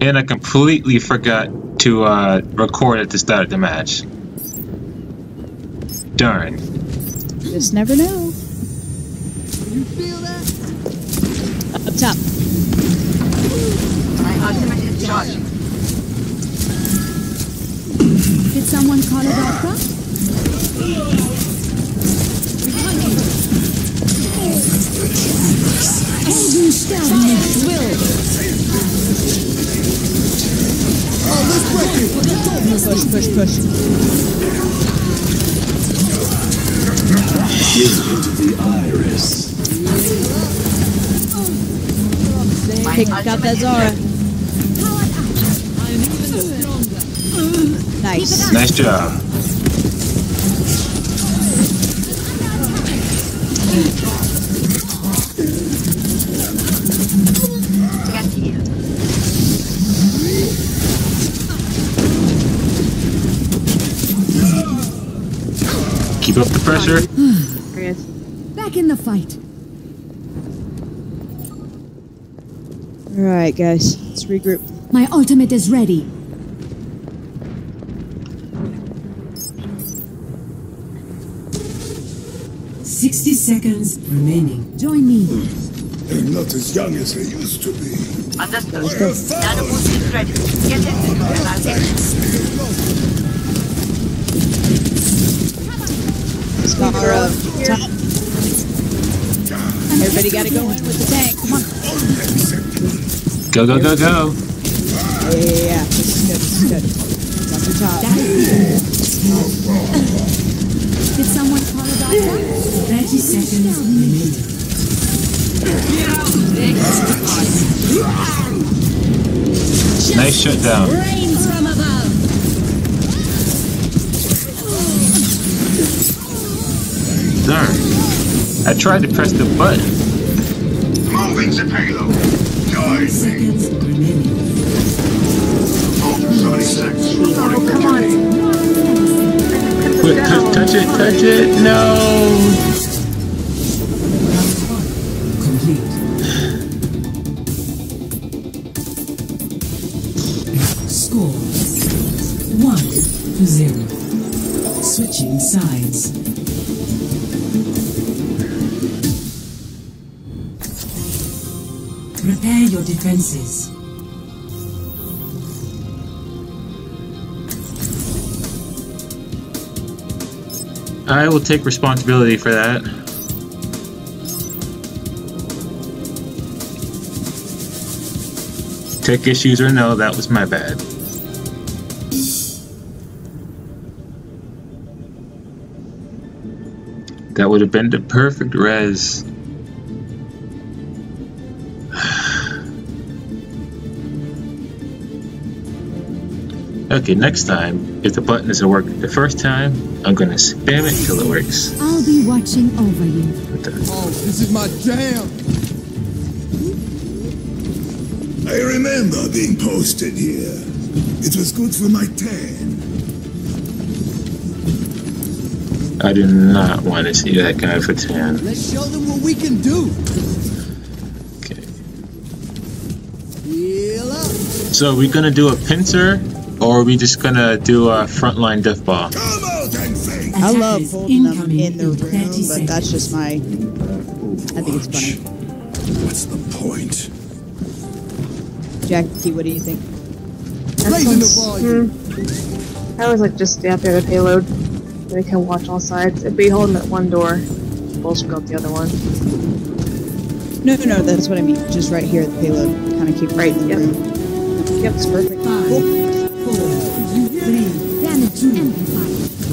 And I completely forgot to uh, record at the start of the match. Darn. Just never know. You feel that? Up top. My ultimate is charging. Did someone call it opera? Push, push, push. Into the iris. Pick out that Zarya. Nice. Nice job. Keep up the pressure. Back in the fight. Alright, guys. Let's regroup. My ultimate is ready. Sixty seconds remaining. Join me. They're not as young as they used to be. Understood. Nano boost is ready. Get it. And I'll take it. Zarya. Top. Everybody gotta go in with the tank. Come on. Go, go, go, go. Yeah, yeah, yeah. This is good. This is good. It's up the top. Did someone call it opera? Thirty seconds remaining. Nice shutdown. Darn. I tried to press the button. Moving the payload. Join me. Oh, 30 seconds. Oh, come on. Wait, touch, touch it, touch it. No. Prepare your defenses. I will take responsibility for that. Tech issues or no, that was my bad. That would have been the perfect res. Okay, next time, if the button doesn't work the first time, I'm gonna spam it till it works. I'll be watching over you. Oh, this is my jam. I remember being posted here. It was good for my tan. I do not want to see that guy for 10. Let's show them what we can do. Okay. Heal up. So are gonna do a pincer, or are we just gonna do a frontline death ball? Come out and face. I love Attackers holding them in the room, but that's just my. I think it's funny. What's the point? Jackie, what do you think? Raising the volume. Hmm. I always like just stay out there the payload. They can watch all sides. If we hold them at one door, bullshit go out the other one. No, no, no, that's what I mean. Just right here at the payload. Kind of keep right in the Yep. room. Yep. It's perfect. Five, Cool. Two.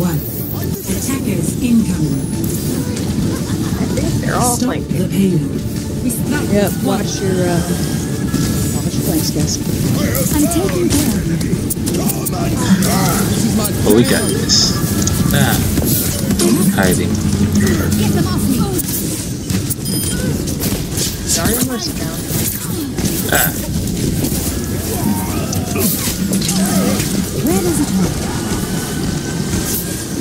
one. Attackers incoming. I think they're all Stop like the payload. Yep, watch your, uh, watch your flanks, guys. I'm taking care of Oh, we got this. Ah. Hiding. Get them off me. Sorry, I'm down. Ah. Where does it hurt? Ah. got a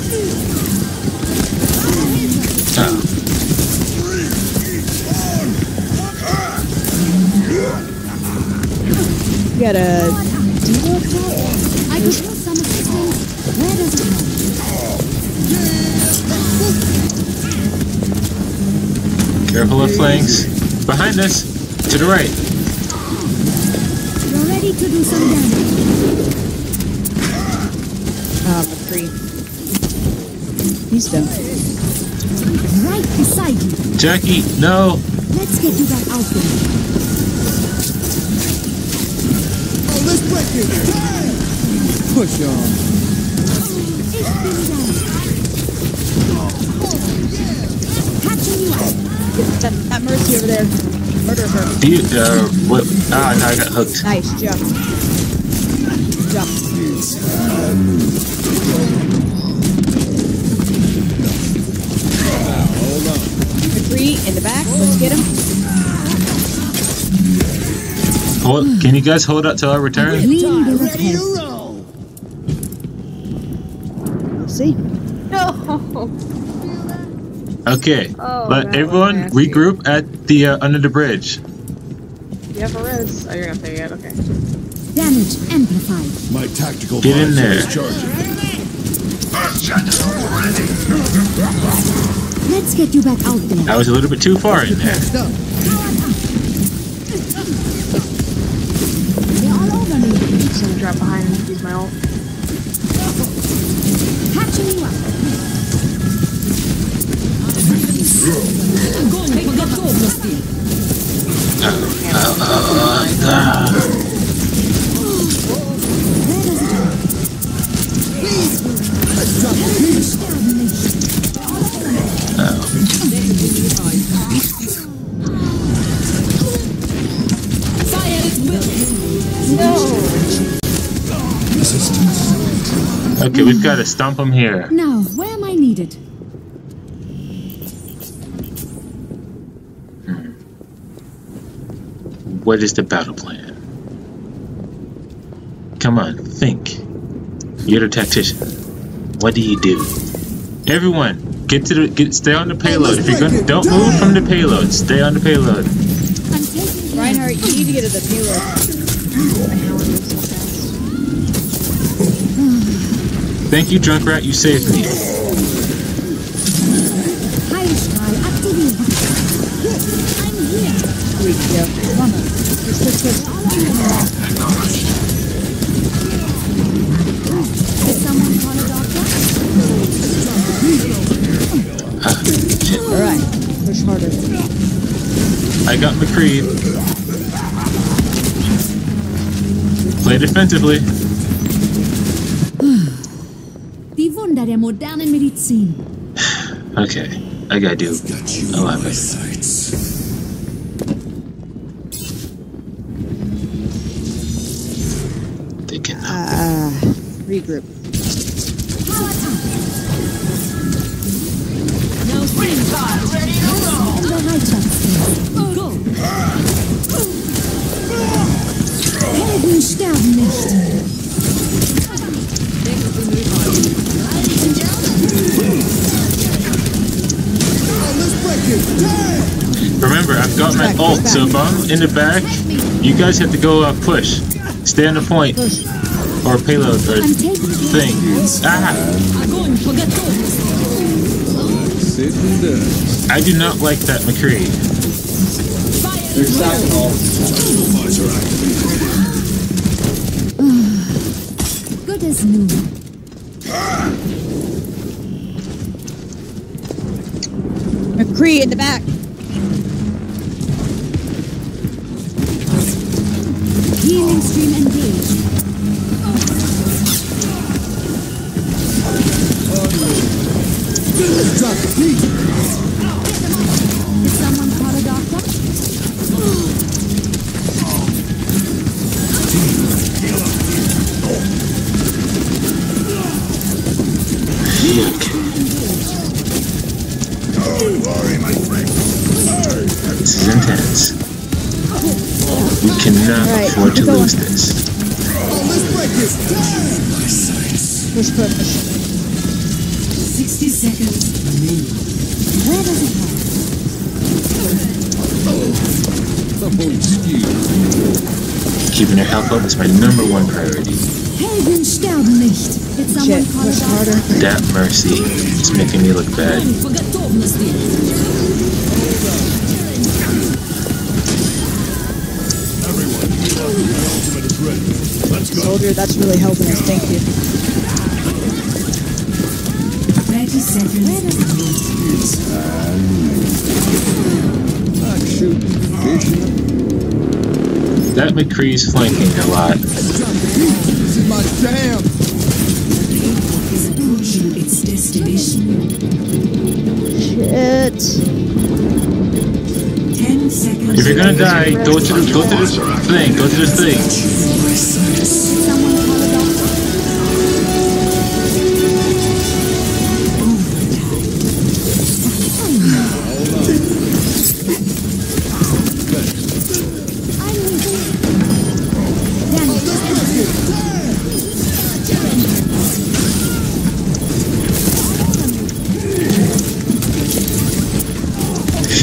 deal up top? I could use some assistance. Where does it go? Careful of flanks. Behind us. To the right. He's done. Right beside you. Jackie, no. Let's get you back out there. Oh, let's break it. Damn! Push on. Ich bin da. Catching you up. That, that Mercy over there. Murder her. Do you, uh, what? Ah, no, I got hooked. Nice, jump. Jump. In the back. Let's get him. Hold, can you guys hold up till I return? Clean bill of health. We'll see. No. Okay. Oh, Let that everyone nasty. regroup at the uh, under the bridge. You have a res. Oh, you're gonna pay it. Okay. Damage amplified. My tactical Get in visor there. is charging. Let's get you back out there. I was a little bit too far in there. Stop. They're all over me. Just gonna drop behind and use my ult. Catching you up. Where Okay, we've got to stomp them here. Now, where am I needed? Hmm. What is the battle plan? Come on, think. You're the tactician. What do you do? Everyone, get to the get. Stay on the payload. If you're gonna, don't move from the payload. Stay on the payload. I'm taking. Reinhardt, you need to get to the payload. Thank you, Junkrat. You saved me. Alright. Push harder. I got McCree. Play defensively. Die Wunder der modernen Medizin. Okay, I gotta do Got you a in lot my better. sights. They cannot. Ah, regroup. Bereitschaftsdienst. Go. Helden sterben nicht. Ult, so if. I'm in the back, you guys have to go uh, push. Stay on the point. Push. Or payload or I'm taking care. thing. Ah! Sitting. I do not like that McCree. Visor activated. Good as new. McCree in the back. My friend. This is intense. We cannot Alright, afford to lose this. Let's break it. Damn! My sights. Push, push. 60 seconds remaining. Where does it go? Oh. Keeping your health up is my number one priority. Helden sterben nicht. Did someone Shit, call it harder. That mercy is making me look bad. That's really helping us. Thank you. That McCree's flanking a lot. Shit. 10 seconds. If you're gonna die, go to the go to this thing. Go to this thing.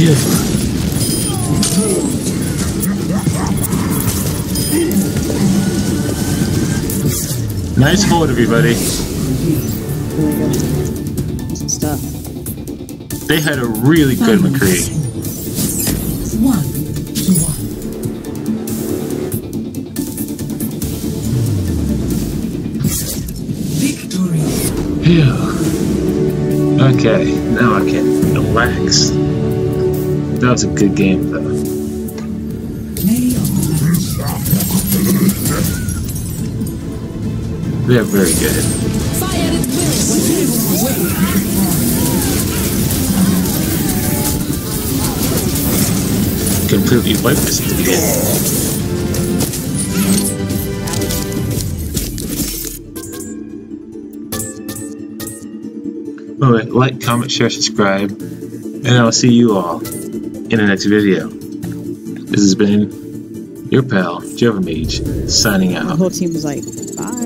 Someone Nice hold, everybody. Some stuff. They had a really good McCree. One to one. Victory. Phew. Okay, now I can relax. That was a good game, though. They're very good. Completely wiped this game. Alright, like, comment, share, subscribe, and I'll see you all in the next video. This has been your pal, JovaMage, signing The out. whole team was like, bye.